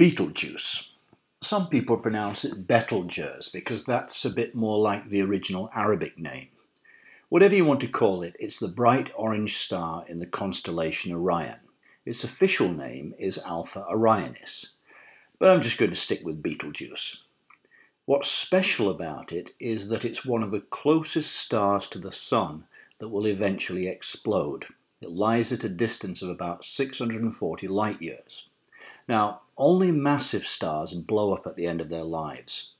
Betelgeuse. Some people pronounce it Betelgeuse because that's a bit more like the original Arabic name. Whatever you want to call it, it's the bright orange star in the constellation Orion. Its official name is Alpha Orionis, but I'm just going to stick with Betelgeuse. What's special about it is that it's one of the closest stars to the Sun that will eventually explode. It lies at a distance of about 640 light years. Now, only massive stars blow up at the end of their lives.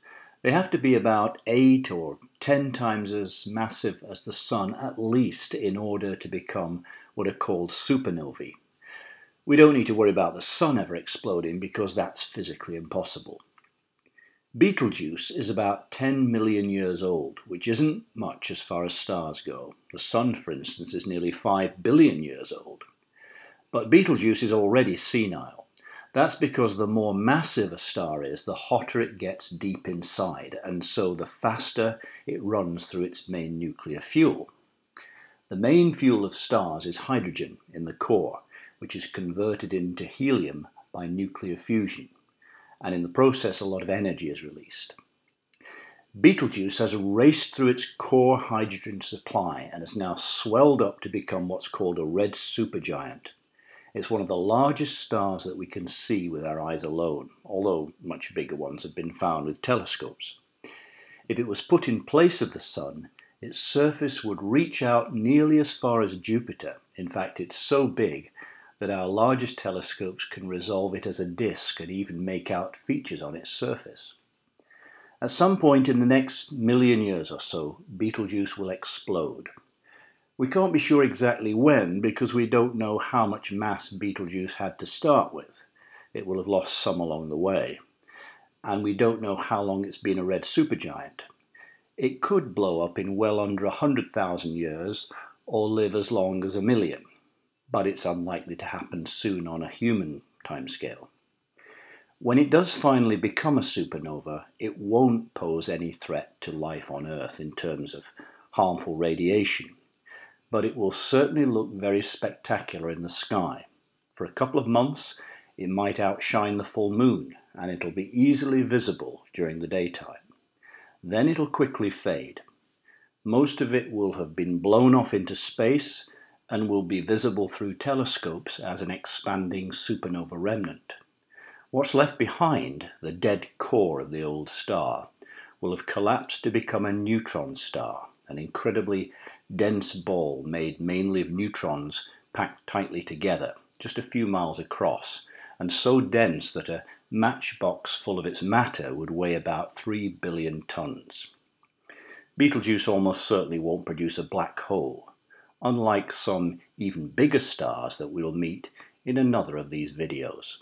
They have to be about 8 or 10 times as massive as the Sun at least in order to become what are called supernovae. We don't need to worry about the Sun ever exploding because that's physically impossible. Betelgeuse is about 10 million years old, which isn't much as far as stars go. The Sun, for instance, is nearly 5 billion years old. But Betelgeuse is already senile. That's because the more massive a star is, the hotter it gets deep inside, and so the faster it runs through its main nuclear fuel. The main fuel of stars is hydrogen in the core, which is converted into helium by nuclear fusion, and in the process a lot of energy is released. Betelgeuse has raced through its core hydrogen supply and has now swelled up to become what's called a red supergiant. It's one of the largest stars that we can see with our eyes alone, although much bigger ones have been found with telescopes. If it was put in place of the Sun, its surface would reach out nearly as far as Jupiter. In fact, it's so big that our largest telescopes can resolve it as a disk and even make out features on its surface. At some point in the next million years or so, Betelgeuse will explode. We can't be sure exactly when because we don't know how much mass Betelgeuse had to start with. It will have lost some along the way. And we don't know how long it's been a red supergiant. It could blow up in well under 100,000 years or live as long as a million, but it's unlikely to happen soon on a human timescale. When it does finally become a supernova, it won't pose any threat to life on Earth in terms of harmful radiation but it will certainly look very spectacular in the sky. For a couple of months, it might outshine the full moon, and it'll be easily visible during the daytime. Then it'll quickly fade. Most of it will have been blown off into space and will be visible through telescopes as an expanding supernova remnant. What's left behind, the dead core of the old star, will have collapsed to become a neutron star, an incredibly dense ball made mainly of neutrons packed tightly together, just a few miles across, and so dense that a matchbox full of its matter would weigh about 3 billion tons. Betelgeuse almost certainly won't produce a black hole, unlike some even bigger stars that we'll meet in another of these videos.